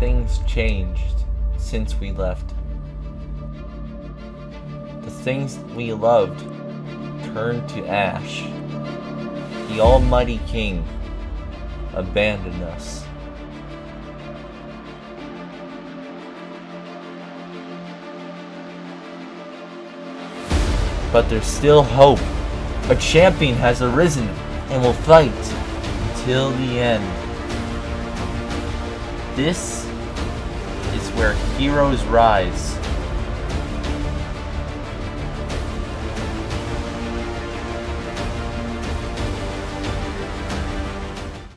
things changed since we left. The things we loved turned to ash. The Almighty King abandoned us. But there's still hope. A champion has arisen and will fight until the end. This is where heroes rise.